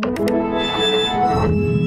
What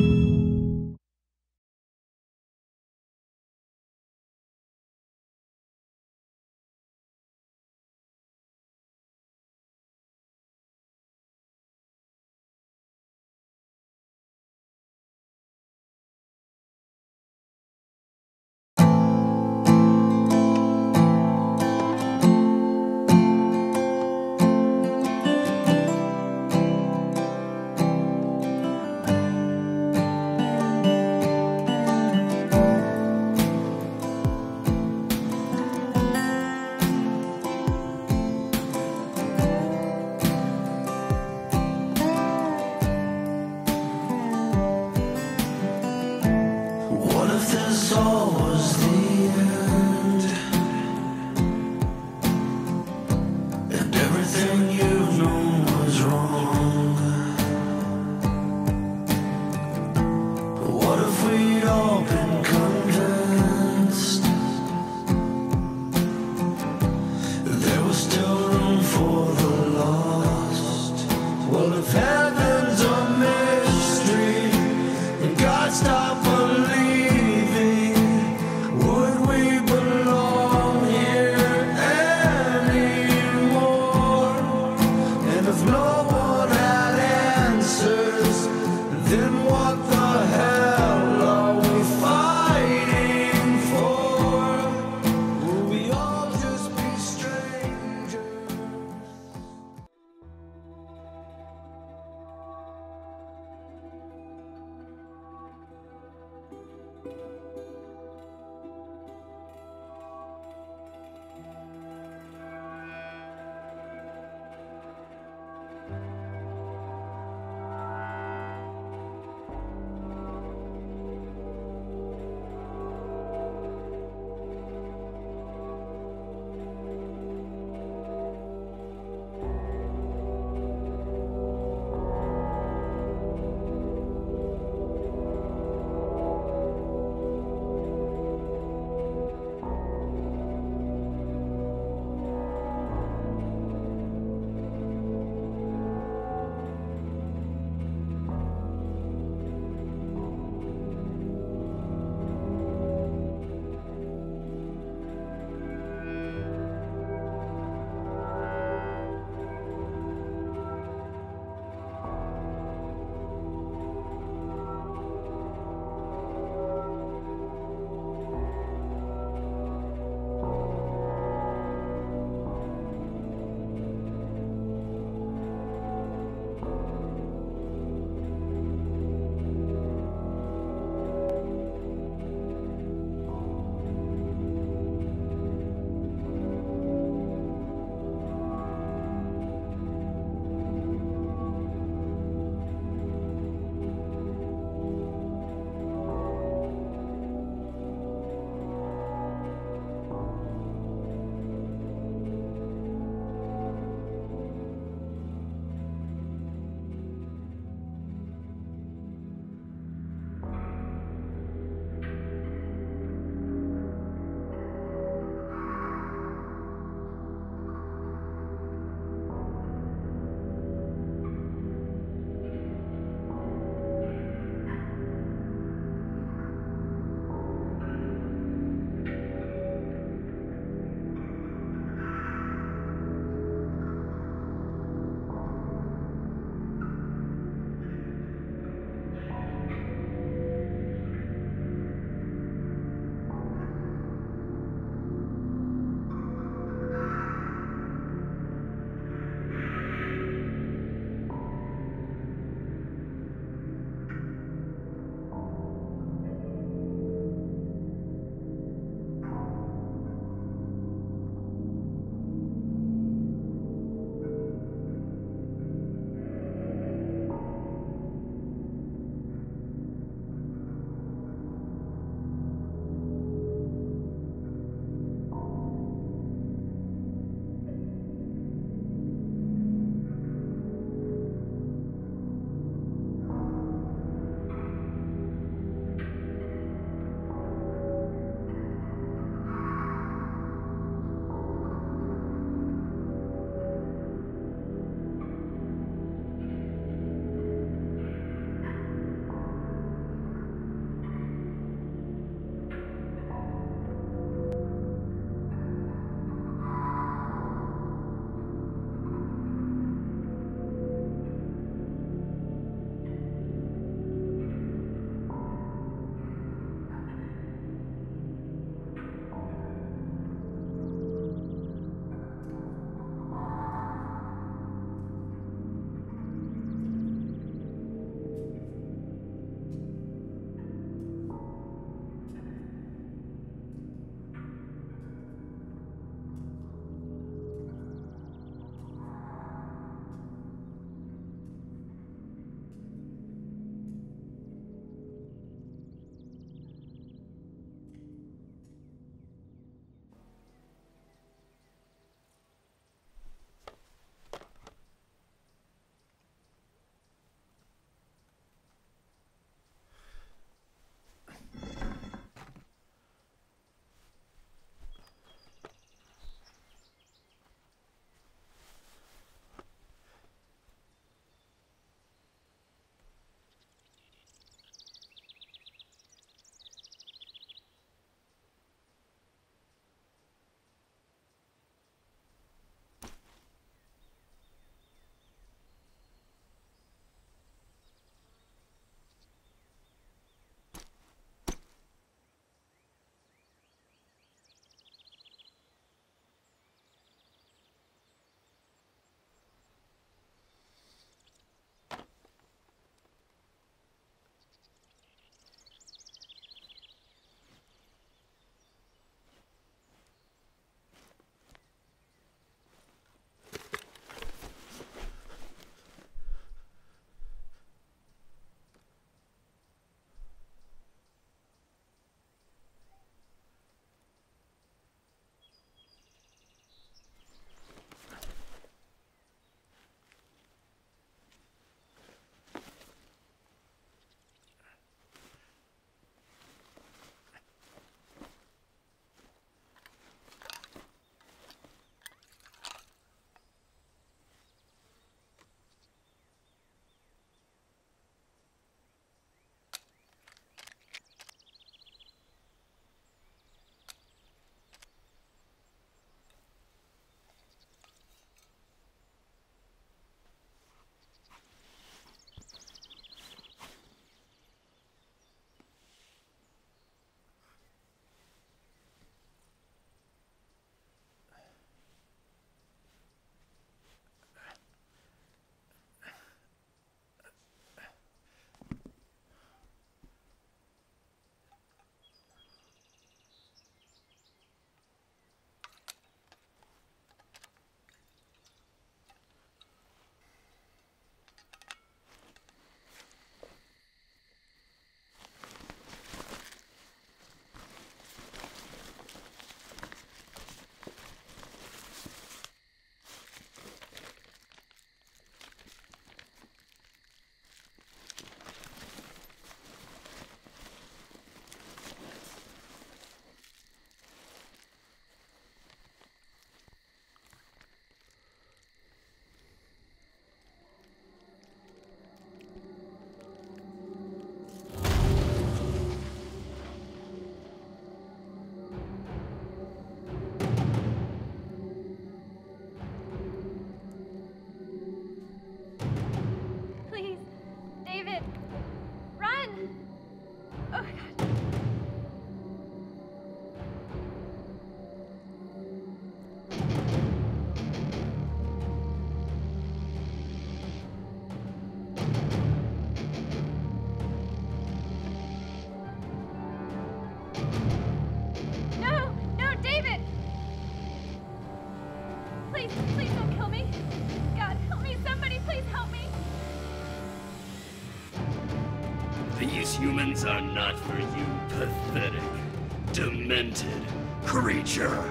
creature.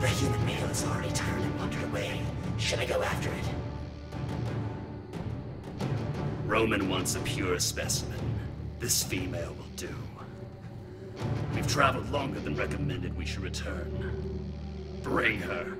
The human male has already turned and wandered away. Should I go after it? Roman wants a pure specimen. This female will do. We've traveled longer than recommended we should return. Bring her.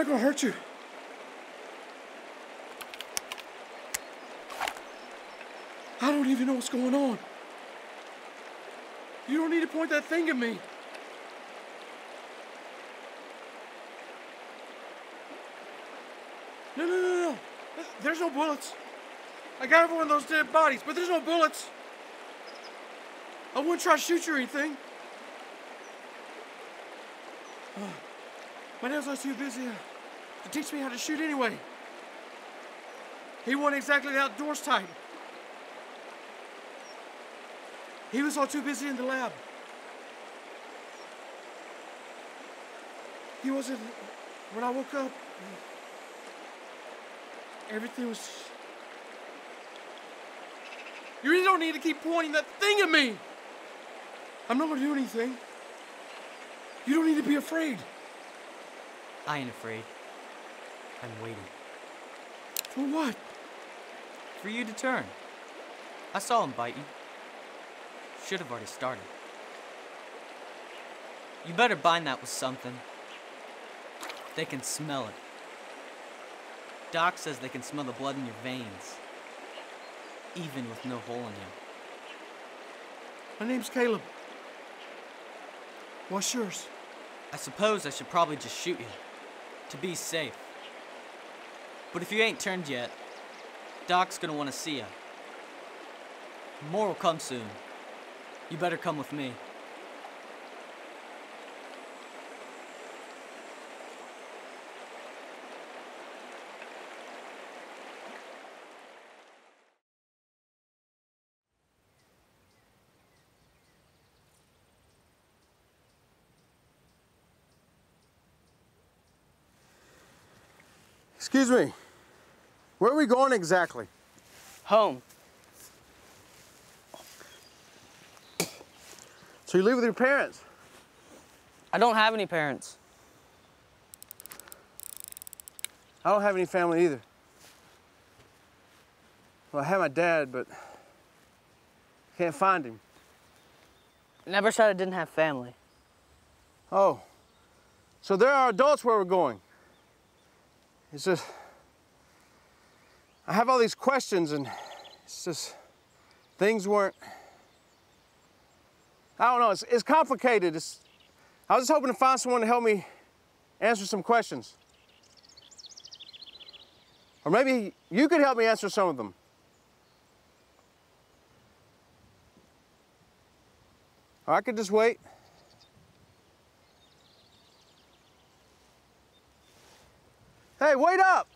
Not gonna hurt you. I don't even know what's going on. You don't need to point that thing at me. No, no, no, no. There's no bullets. I got one of those dead bodies, but there's no bullets. I wouldn't try to shoot you or anything. My dad's not too busy uh, to teach me how to shoot anyway. He wasn't exactly the outdoors type. He was all too busy in the lab. He wasn't. When I woke up, everything was You really don't need to keep pointing that thing at me. I'm not gonna do anything. You don't need to be afraid. I ain't afraid. I'm waiting For what? for you to turn. I saw him bite you. Should have already started. You better bind that with something. They can smell it. Doc says they can smell the blood in your veins, even with no hole in you. My name's Caleb. What's yours? I suppose I should probably just shoot you to be safe. But if you ain't turned yet, Doc's gonna want to see you. More will come soon. You better come with me. Excuse me. Where are we going exactly? Home. So you live with your parents? I don't have any parents. I don't have any family either. Well, I have my dad, but can't find him. Never said I didn't have family. Oh, so there are adults where we're going. It's just, I have all these questions and it's just, things weren't, I don't know, it's, it's complicated. It's, I was just hoping to find someone to help me answer some questions. Or maybe you could help me answer some of them. Or I could just wait. Hey, wait up!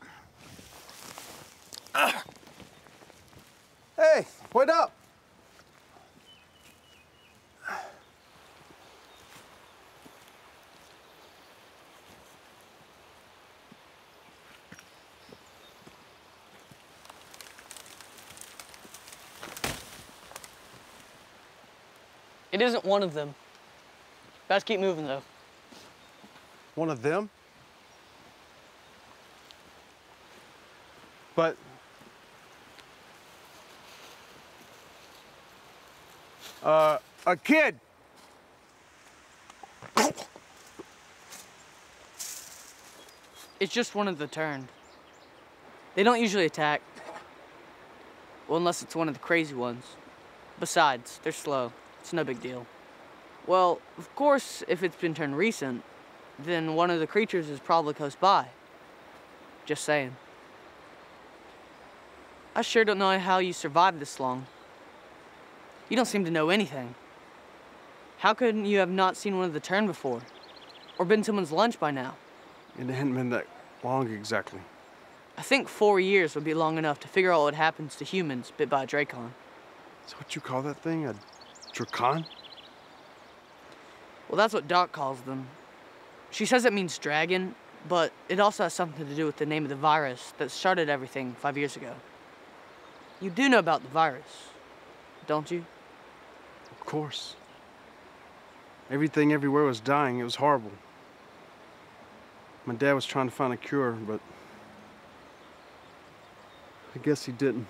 Hey, wait up! It isn't one of them. Best keep moving though. One of them? But uh, a kid. It's just one of the turned. They don't usually attack. Well, unless it's one of the crazy ones. Besides, they're slow. It's no big deal. Well, of course, if it's been turned recent, then one of the creatures is probably close by. Just saying. I sure don't know how you survived this long. You don't seem to know anything. How could you have not seen one of the turn before? Or been someone's lunch by now? It hadn't been that long exactly. I think four years would be long enough to figure out what happens to humans bit by a Dracon. Is that what you call that thing? A dracon? Well, that's what Doc calls them. She says it means dragon, but it also has something to do with the name of the virus that started everything five years ago. You do know about the virus, don't you? Of course. Everything everywhere was dying. It was horrible. My dad was trying to find a cure, but I guess he didn't.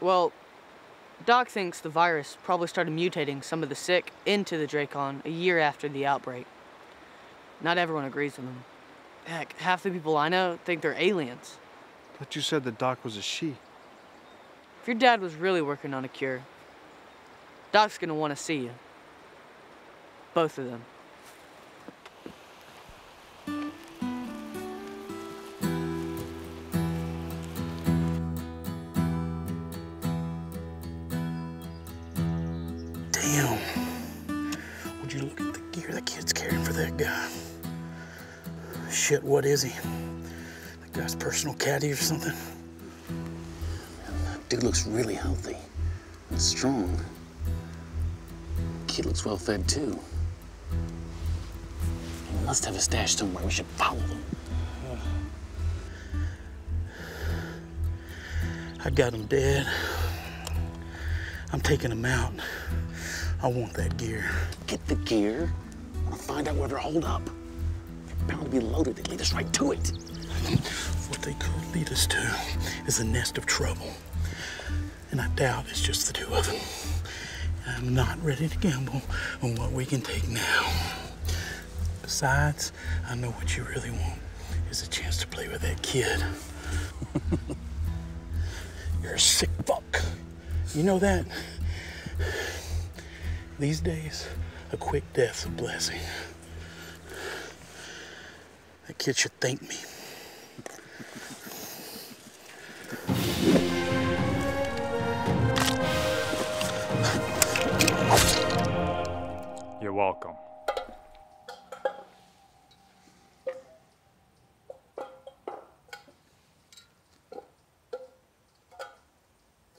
Well, Doc thinks the virus probably started mutating some of the sick into the Dracon a year after the outbreak. Not everyone agrees with him. Heck, half the people I know think they're aliens. But you said the doc was a she. If your dad was really working on a cure, Doc's gonna want to see you. Both of them. Damn. Would you look at the gear that kid's carrying for that guy? Shit, what is he? That guy's personal caddy or something? Dude looks really healthy and strong. Kid looks well fed too. He must have a stash somewhere. We should follow them. I got him dead. I'm taking them out. I want that gear. Get the gear. I want to find out where they're holed up. They're bound to be loaded. They lead us right to it. What they could lead us to is a nest of trouble. And I doubt it's just the two of them. I'm not ready to gamble on what we can take now. Besides, I know what you really want is a chance to play with that kid. You're a sick fuck. You know that? These days, a quick death's a blessing. That kid should thank me. Welcome.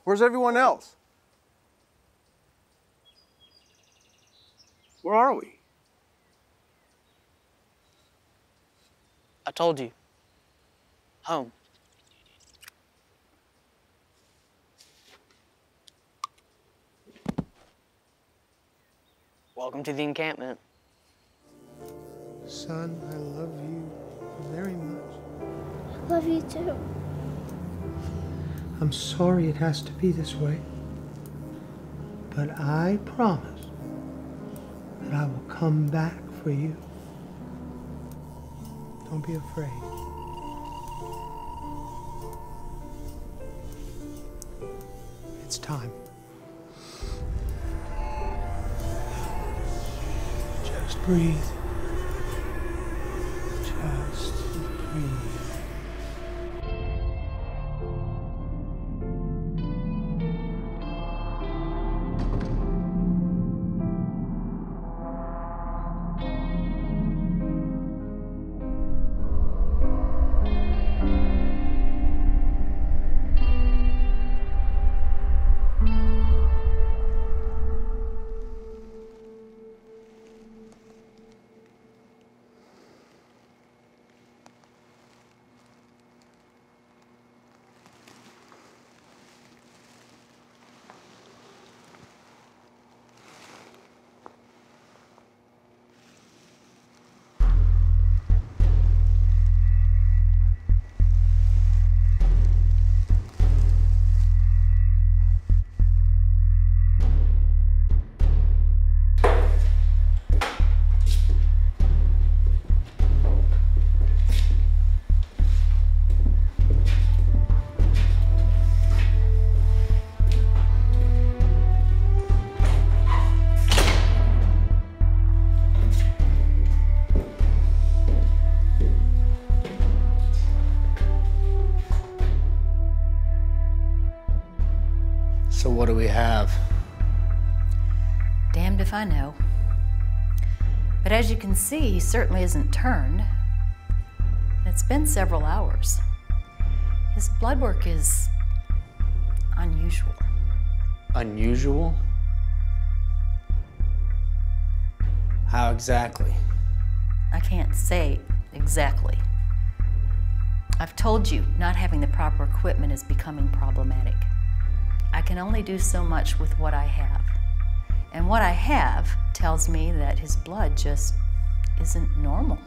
Where's everyone else? Where are we? I told you. Home. Welcome to the encampment. Son, I love you very much. I love you too. I'm sorry it has to be this way, but I promise that I will come back for you. Don't be afraid. It's time. Breathe. Just breathe. See, he certainly isn't turned. It's been several hours. His blood work is unusual. Unusual? How exactly? I can't say exactly. I've told you, not having the proper equipment is becoming problematic. I can only do so much with what I have. And what I have tells me that his blood just isn't normal.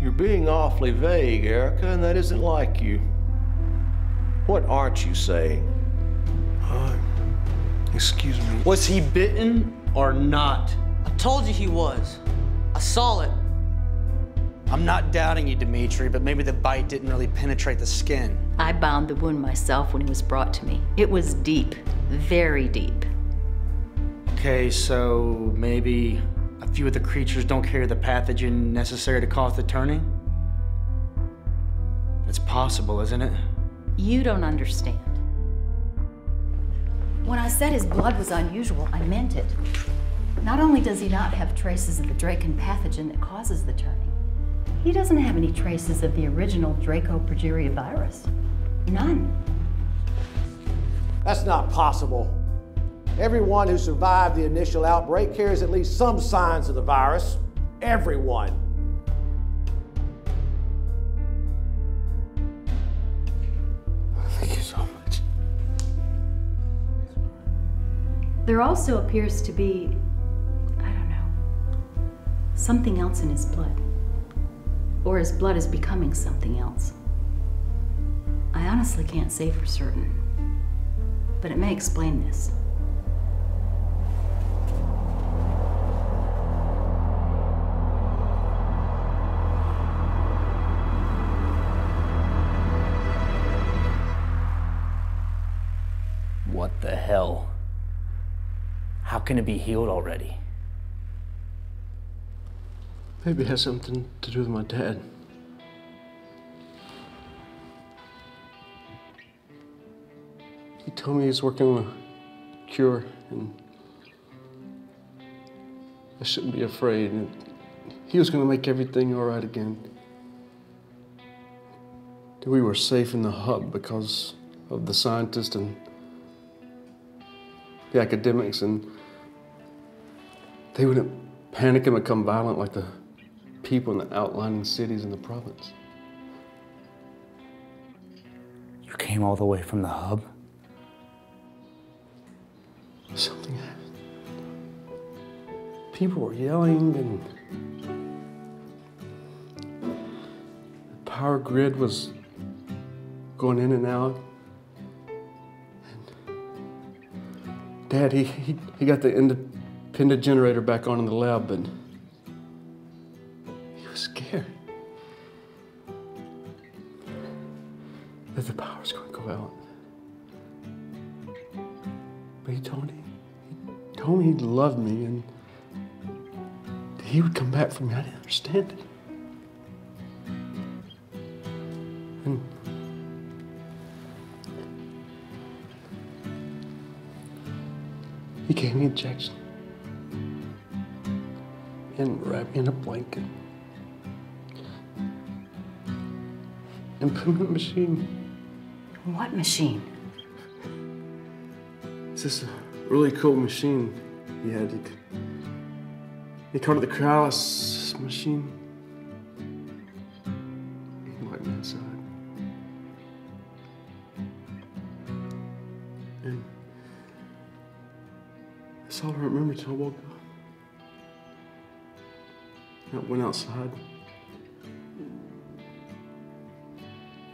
You're being awfully vague, Erica, and that isn't like you. What aren't you saying? Uh, excuse me. Was he bitten or not? I told you he was. I saw it. I'm not doubting you, Dimitri, but maybe the bite didn't really penetrate the skin. I bound the wound myself when he was brought to me. It was deep, very deep. Okay, so maybe a few of the creatures don't carry the pathogen necessary to cause the turning? It's possible, isn't it? You don't understand. When I said his blood was unusual, I meant it. Not only does he not have traces of the Dracon pathogen that causes the turning, he doesn't have any traces of the original Draco progeria virus. None. That's not possible. Everyone who survived the initial outbreak carries at least some signs of the virus. Everyone. Thank you so much. There also appears to be, I don't know, something else in his blood. Or his blood is becoming something else. I honestly can't say for certain, but it may explain this. How can be healed already? Maybe it has something to do with my dad. He told me he's working on a cure and I shouldn't be afraid. He was going to make everything all right again. We were safe in the hub because of the scientists and the academics, and they wouldn't panic and become violent like the people in the outlying cities in the province. You came all the way from the hub? Something happened. People were yelling, and the power grid was going in and out. Dad, he, he, he got the independent generator back on in the lab, but he was scared that the power's going to go out. But he told me, he told me he loved me and he would come back for me. I didn't understand it. And He gave me injection and wrap me in a blanket and put me in a machine. What machine? It's just a really cool machine he had. He, he called it the cryolysis machine. He locked me inside. And that's all I remember till I woke up. I went outside.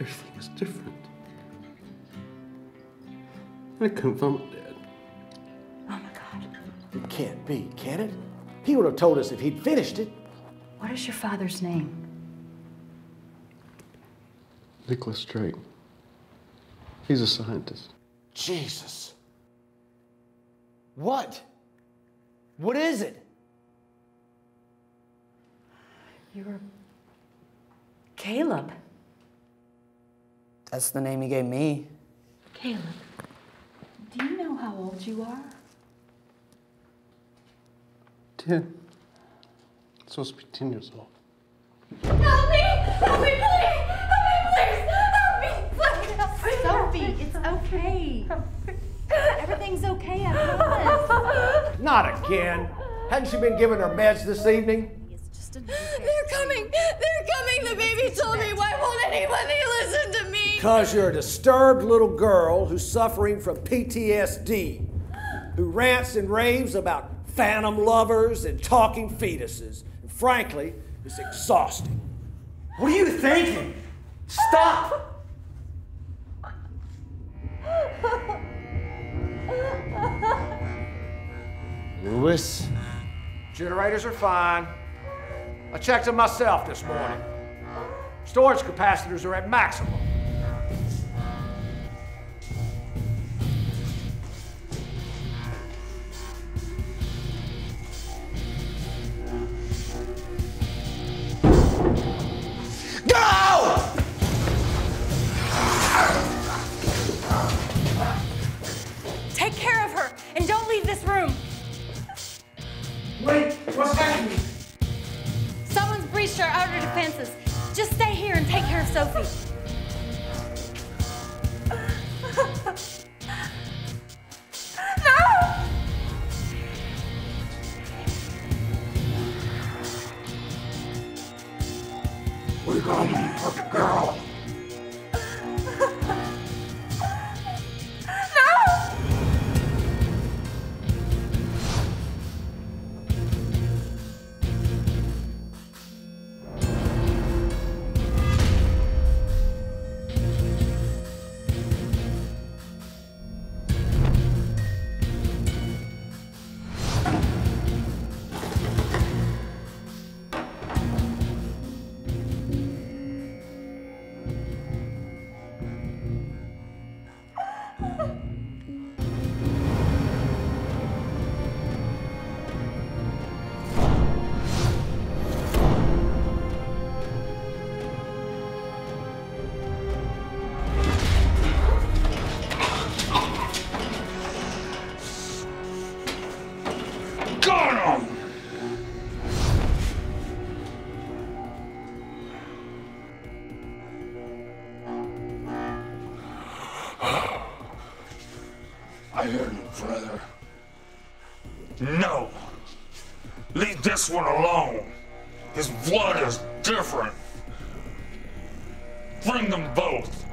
Everything was different. I couldn't find my dad. Oh, it can't be, can it? He would have told us if he'd finished it. What is your father's name? Nicholas Drake. He's a scientist. Jesus. What? What is it? You're Caleb. That's the name he gave me. Caleb, do you know how old you are? Ten. supposed to be ten years old. Help me! Help me, please! Help me, please! Help me, please! Sophie, it's okay. Everything's okay, I promise. Not again. Hadn't she been given her meds this evening? They're coming! They're coming! The baby told me! Why won't anybody listen to me? Because you're a disturbed little girl who's suffering from PTSD, who rants and raves about phantom lovers and talking fetuses. And frankly, it's exhausting. What are you thinking? Stop! Lewis? Generators are fine. I checked them myself this morning. Storage capacitors are at maximum. This one alone! His blood is different! Bring them both!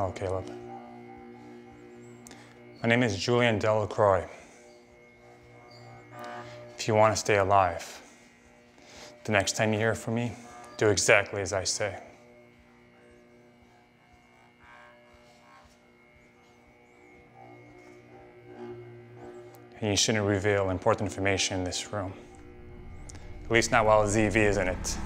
Oh, Caleb. My name is Julian Delacroix. If you want to stay alive, the next time you hear from me, do exactly as I say. And you shouldn't reveal important information in this room. At least not while ZV is in it.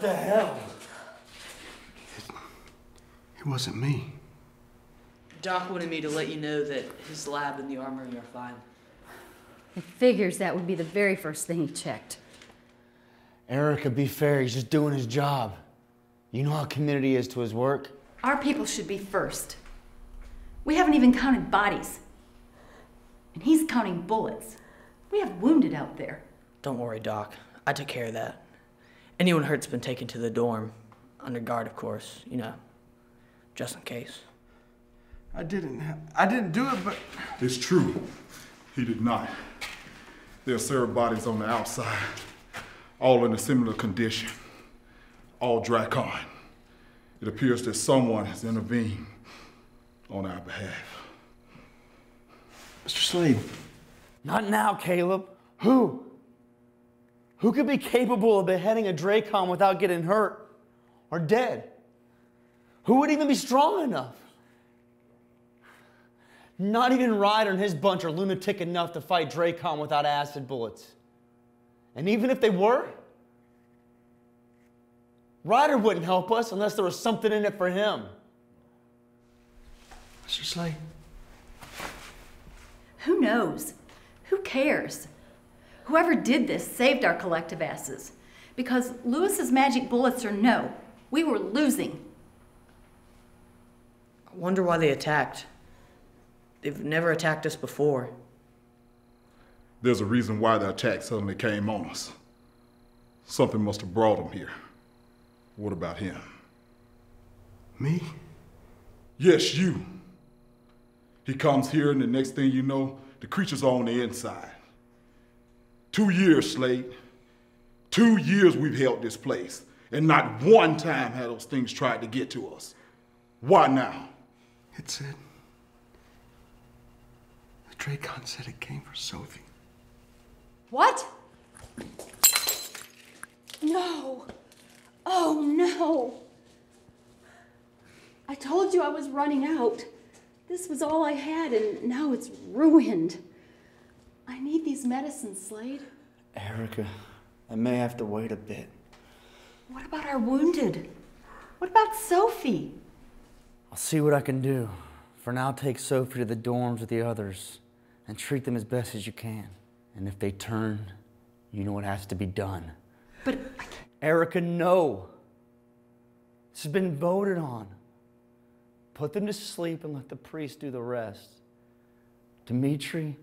What the hell? It wasn't me. Doc wanted me to let you know that his lab and the armory are fine. It figures that would be the very first thing he checked. Erica, be fair, he's just doing his job. You know how committed he is to his work? Our people should be first. We haven't even counted bodies. And he's counting bullets. We have wounded out there. Don't worry, Doc. I took care of that. Anyone hurt's been taken to the dorm. Under guard, of course, you know, just in case. I didn't. I didn't do it, but It's true. He did not. There are several bodies on the outside, all in a similar condition, all Dracon. It appears that someone has intervened on our behalf. Mr. Slade. Not now, Caleb. Who? Who could be capable of beheading a Dracon without getting hurt or dead? Who would even be strong enough? Not even Ryder and his bunch are lunatic enough to fight Dracon without acid bullets. And even if they were, Ryder wouldn't help us unless there was something in it for him. Mr. Slade. Who knows? Who cares? Whoever did this saved our collective asses. Because Lewis's magic bullets are no, we were losing. I wonder why they attacked. They've never attacked us before. There's a reason why the attack suddenly came on us. Something must have brought him here. What about him? Me? Yes, you. He comes here, and the next thing you know, the creature's are on the inside. Two years, Slade. Two years we've held this place, and not one time have those things tried to get to us. Why now? It said. The Dracon said it came for Sophie. What? No. Oh no. I told you I was running out. This was all I had, and now it's ruined. I need these medicines, Slade. Erica, I may have to wait a bit. What about our wounded? What about Sophie? I'll see what I can do. For now, take Sophie to the dorms with the others and treat them as best as you can. And if they turn, you know what has to be done. But Erica, no. This has been voted on. Put them to sleep and let the priest do the rest. Dimitri,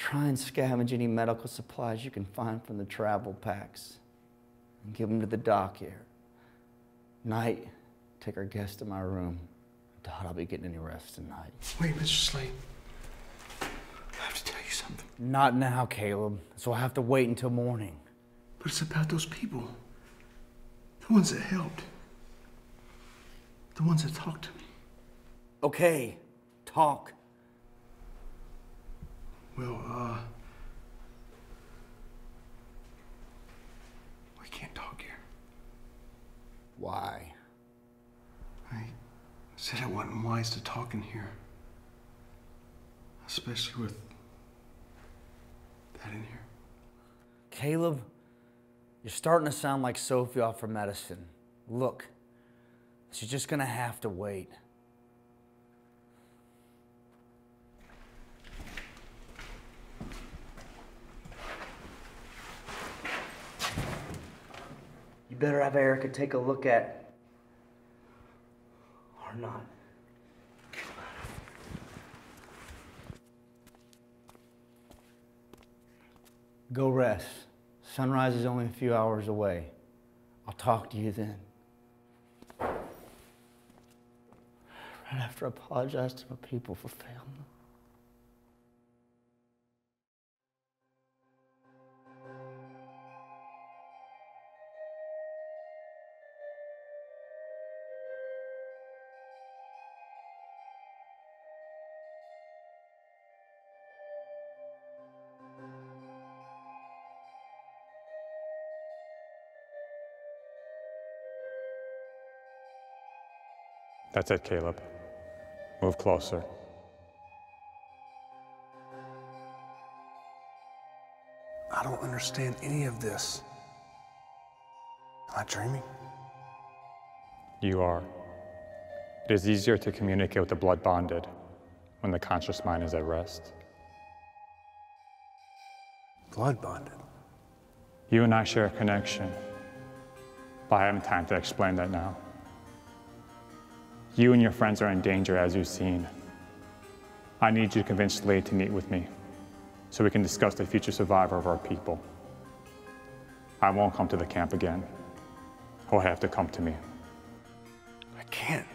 try and scavenge any medical supplies you can find from the travel packs and give them to the doc here. Knight, take our guest to my room doubt I'll be getting any rest tonight. Wait, Mr. Slade. I have to tell you something. Not now, Caleb. So I'll have to wait until morning. But it's about those people. The ones that helped. The ones that talked to me. Okay, talk. Well, uh. We can't talk here. Why? I said it wasn't wise to talk in here. Especially with that in here. Caleb, you're starting to sound like Sophie off her medicine. Look, she's just gonna have to wait. Better have Erica take a look at. Or not. Go rest. Sunrise is only a few hours away. I'll talk to you then. Right after I apologize to my people for failing them. That's it, Caleb. Move closer. I don't understand any of this. Am I dreaming? You are. It is easier to communicate with the blood bonded when the conscious mind is at rest. Blood bonded. You and I share a connection, but I haven't time to explain that now. You and your friends are in danger, as you've seen. I need you to convince Slade to meet with me so we can discuss the future survivor of our people. I won't come to the camp again. He'll have to come to me. I can't.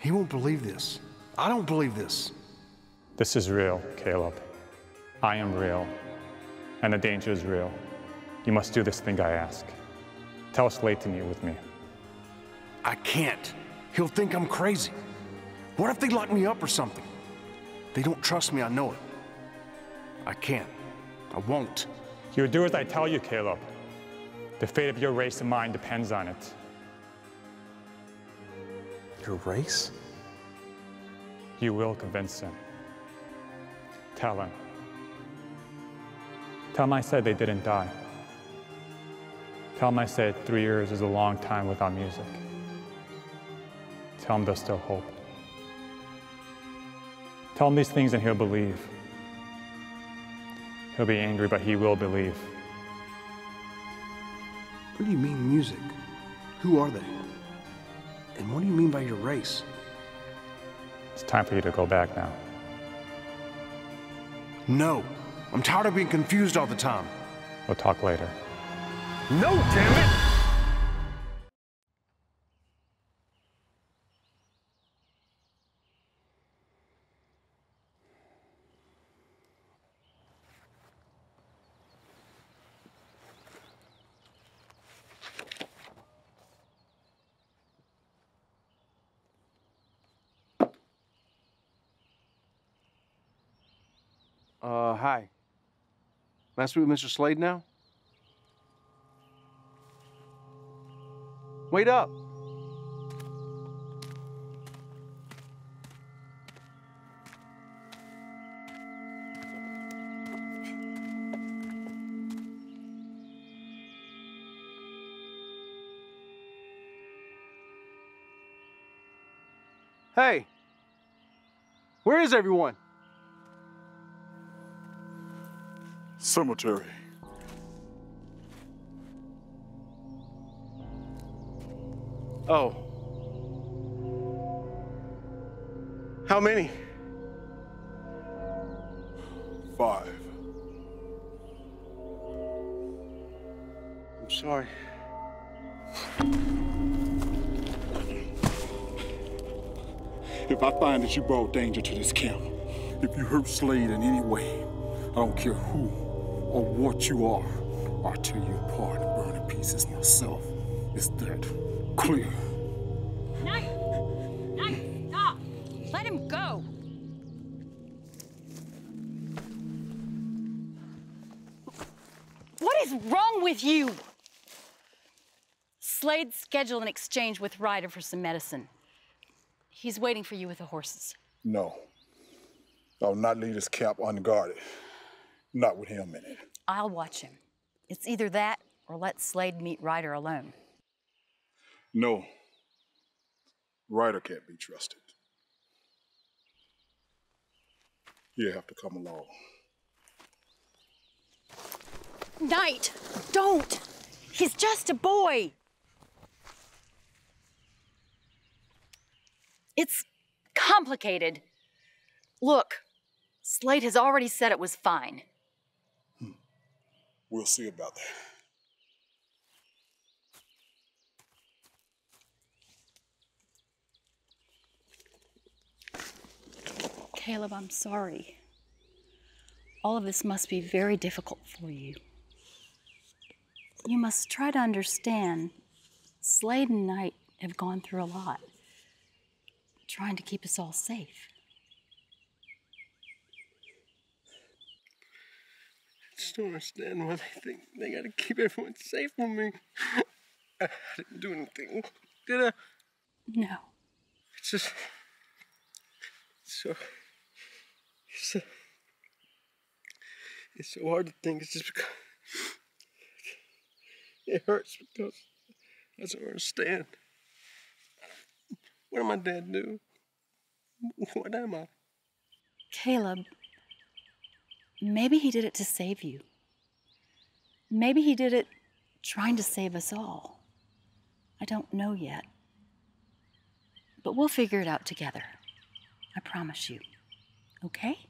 He won't believe this. I don't believe this. This is real, Caleb. I am real, and the danger is real. You must do this thing I ask. Tell Slade to meet with me. I can't. He'll think I'm crazy. What if they lock me up or something? They don't trust me, I know it. I can't. I won't. You do as I tell you, Caleb. The fate of your race and mine depends on it. Your race? You will convince him. Tell him. Tell him I said they didn't die. Tell him I said three years is a long time without music. Tell him there's still hope. Tell him these things and he'll believe. He'll be angry, but he will believe. What do you mean, music? Who are they? And what do you mean by your race? It's time for you to go back now. No. I'm tired of being confused all the time. We'll talk later. No, damn it! Uh, hi. I speak with Mr. Slade now? Wait up! Hey! Where is everyone? Cemetery. Oh. How many? Five. I'm sorry. If I find that you brought danger to this camp, if you hurt Slade in any way, I don't care who or what you are, I'll tear you apart and burn in pieces myself. Is that clear? Knight! Knight, stop! Let him go! What is wrong with you? Slade scheduled an exchange with Ryder for some medicine. He's waiting for you with the horses. No. I will not leave this camp unguarded. Not with him in it. I'll watch him. It's either that or let Slade meet Ryder alone. No. Ryder can't be trusted. You have to come along. Knight, don't! He's just a boy! It's complicated. Look, Slade has already said it was fine. We'll see about that. Caleb, I'm sorry. All of this must be very difficult for you. You must try to understand Slade and Knight have gone through a lot, trying to keep us all safe. I just don't understand why they think they gotta keep everyone safe from me. I didn't do anything, did I? No. It's just so. It's so, it's so hard to think. It's just because it hurts because I don't understand. What did my dad do? What am I? Caleb, maybe he did it to save you. Maybe he did it trying to save us all. I don't know yet. But we'll figure it out together. I promise you. Okay?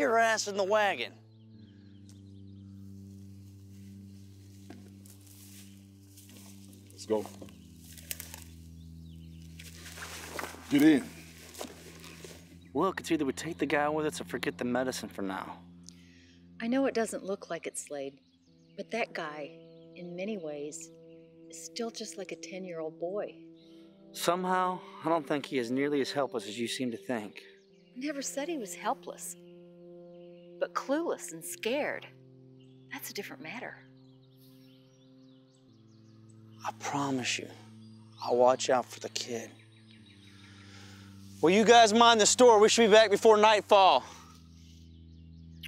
Your ass in the wagon. Let's go. Get in. Look, it's either we take the guy with us or forget the medicine for now. I know it doesn't look like it, Slade, but that guy, in many ways, is still just like a 10 year old boy. Somehow, I don't think he is nearly as helpless as you seem to think. Never said he was helpless, but clueless and scared. That's a different matter. I promise you, I'll watch out for the kid. Will you guys mind the store? We should be back before nightfall.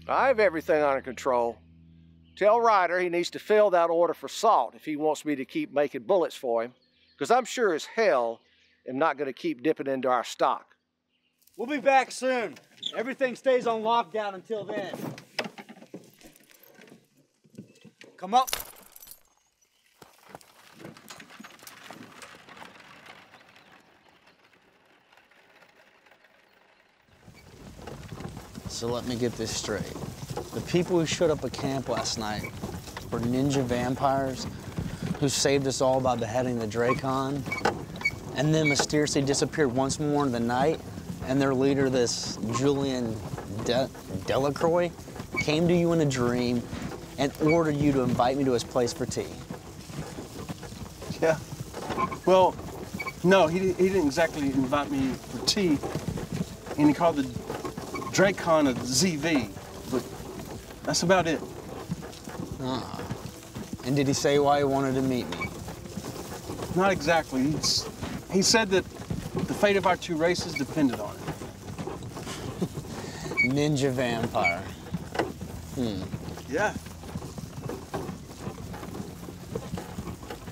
I have everything under control. Tell Ryder he needs to fill that order for salt if he wants me to keep making bullets for him, because I'm sure as hell am not going to keep dipping into our stock. We'll be back soon. Everything stays on lockdown until then. Come up. So let me get this straight. The people who showed up at camp last night were ninja vampires who saved us all by beheading the Dracon and then mysteriously disappeared once more in the night. And their leader, this Julian De- Delacroix, came to you in a dream and ordered you to invite me to his place for tea. Yeah. Well, no, he, he didn't exactly invite me for tea, and he called the Dracon a ZV, but that's about it. Ah. And did he say why he wanted to meet me? Not exactly. He's, he said that the fate of our two races depended on it. Ninja vampire. Hmm. Yeah.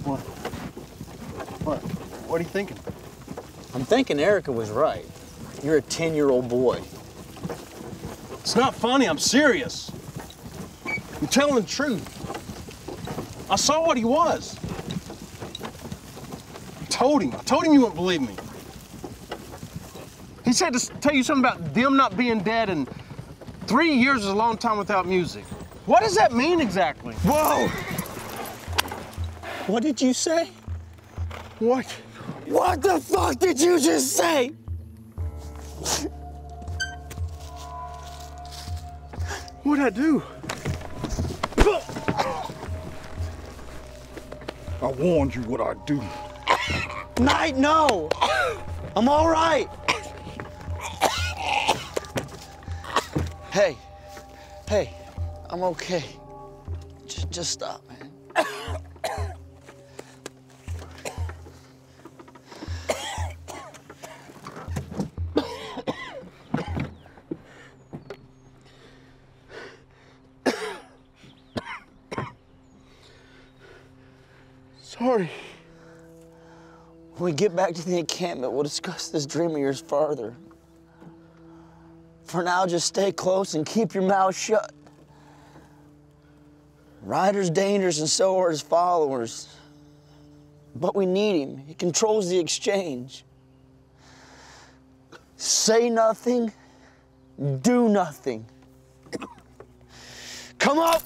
What? What? What are you thinking? I'm thinking Erica was right. You're a 10 year old boy. It's not funny, I'm serious. I'm telling the truth. I saw what he was. I'm told him. I told him you wouldn't believe me. He said to tell you something about them not being dead and three years is a long time without music. What does that mean exactly? Whoa! What did you say? What? What the fuck did you just say? What'd I do? I warned you what I'd do. Knight, no! I'm all right. Hey, hey, I'm okay. Just, just stop, man. Sorry. When we get back to the encampment, we'll discuss this dream of yours further. For now, just stay close and keep your mouth shut. Ryder's dangerous and so are his followers. But we need him. He controls the exchange. Say nothing, do nothing. Come up!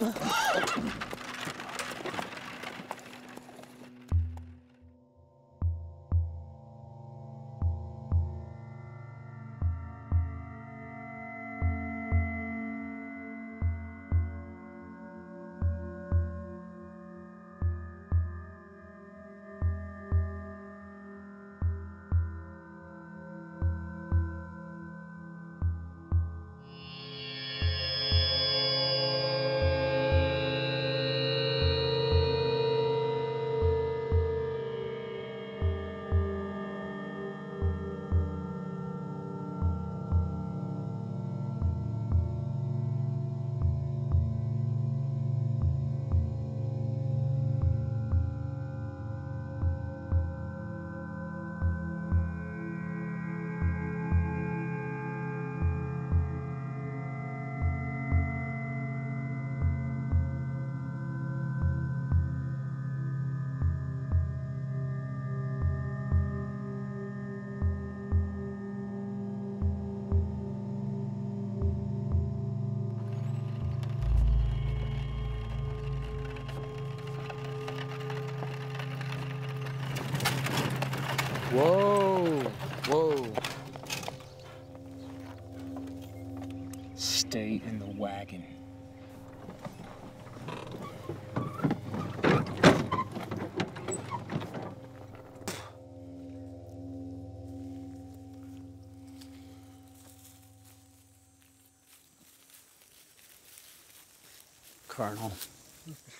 Colonel.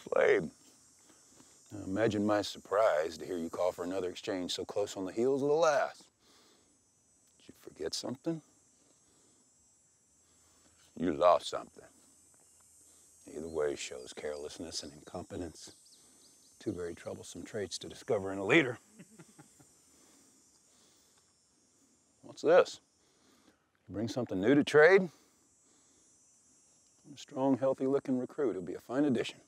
Slade. Now imagine my surprise to hear you call for another exchange so close on the heels of the last. Did you forget something? You lost something. Either way shows carelessness and incompetence. Two very troublesome traits to discover in a leader. What's this? Bring something new to trade? A strong, healthy looking recruit. It'll be a fine addition.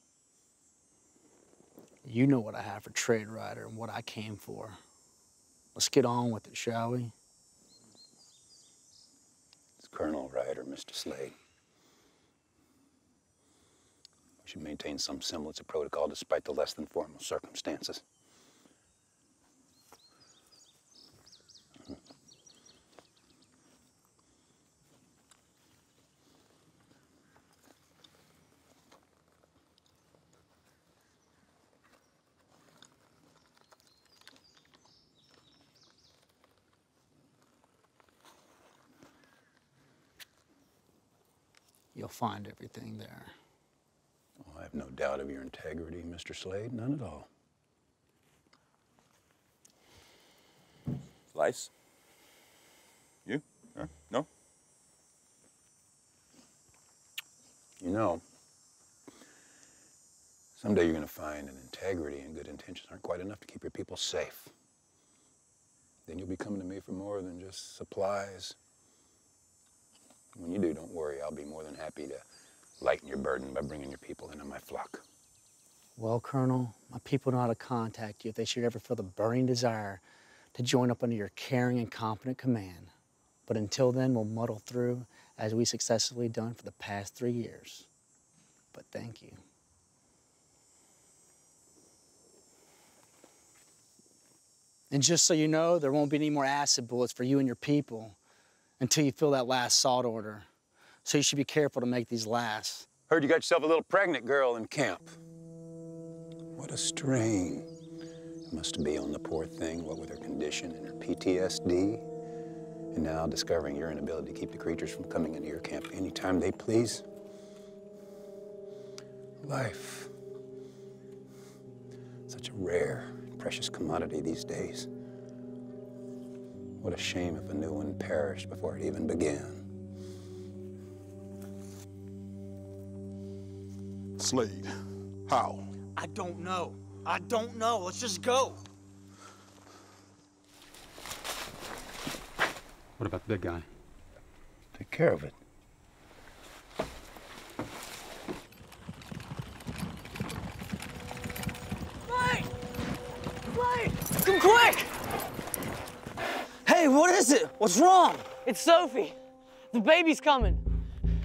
You know what I have for Trade Ryder and what I came for. Let's get on with it, shall we? It's Colonel Ryder, Mr. Slade. We should maintain some semblance of protocol despite the less than formal circumstances. Find everything there. Oh, I have no doubt of your integrity, Mr. Slade. None at all. Slice? You? Huh? No? You know, someday you're going to find that integrity and good intentions aren't quite enough to keep your people safe. Then you'll be coming to me for more than just supplies. When you do, don't worry. I'll be more than happy to lighten your burden by bringing your people into my flock. Well, Colonel, My people know how to contact you if they should ever feel the burning desire to join up under your caring and competent command. But until then, we'll muddle through as we successfully done for the past three years. But thank you. And just so you know, there won't be any more acid bullets for you and your people until you fill that last salt order. So you should be careful to make these last. Heard you got yourself a little pregnant girl in camp. What a strain. It must be on the poor thing, what with her condition and her PTSD. And now discovering your inability to keep the creatures from coming into your camp anytime they please. Life. Such a rare, precious commodity these days. What a shame if a new one perished before it even began. Slade, how? I don't know. I don't know. Let's just go. What about the big guy? Take care of it. Light! Light! Come quick! Hey, what is it? What's wrong? It's Sophie. The baby's coming.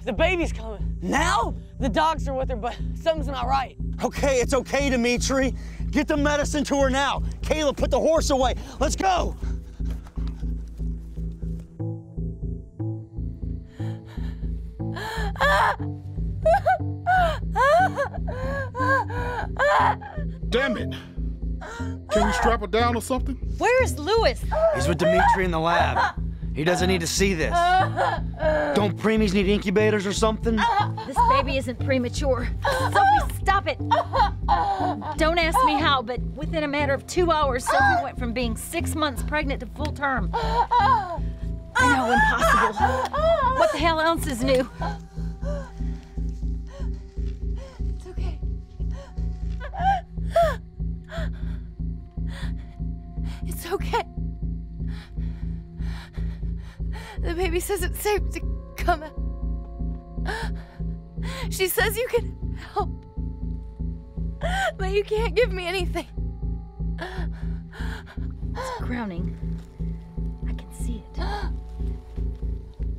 The baby's coming. Now? The dogs are with her, but something's not right. Okay, it's okay, Dimitri. Get the medicine to her now. Caleb, put the horse away. Let's go. Damn it! Can you strap her down or something? Where's Lewis? He's with Dimitri in the lab. He doesn't need to see this. Don't preemies need incubators or something? This baby isn't premature. Sophie, stop it. Don't ask me how, but within a matter of two hours, Sophie went from being six months pregnant to full term. I know, impossible. What the hell else is new? It's okay. It's okay. The baby says it's safe to come out. She says you can help. But you can't give me anything. It's crowning. I can see it.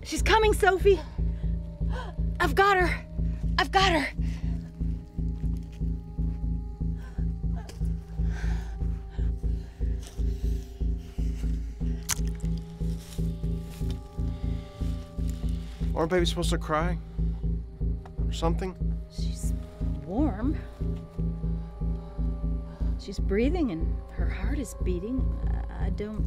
She's coming, Sophie. I've got her. I've got her. Aren't babies supposed to cry? Or something? She's warm. She's breathing and her heart is beating. I- I don't.